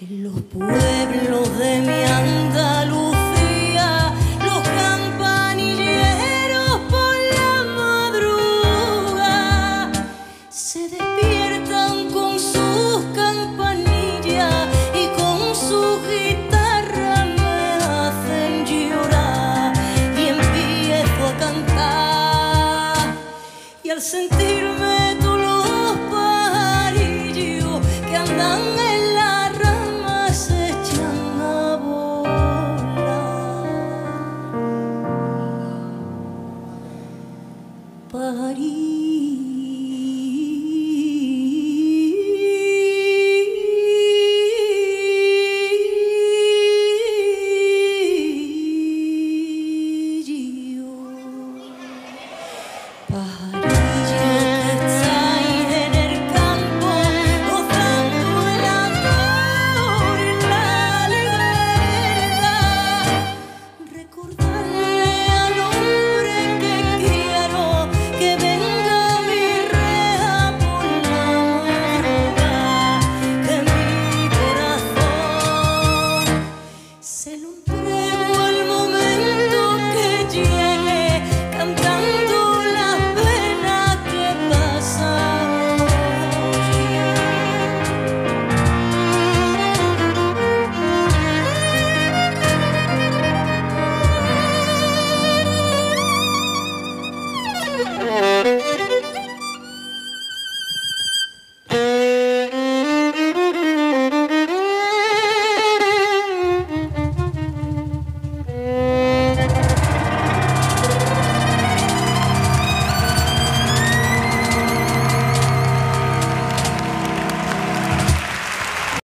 en los pueblos de mi Andalucía los campanilleros por la madruga se despiertan con sus campanillas y con su guitarra me hacen llorar y empiezo a cantar. Y al sentirme todos los pajarillos que andan body.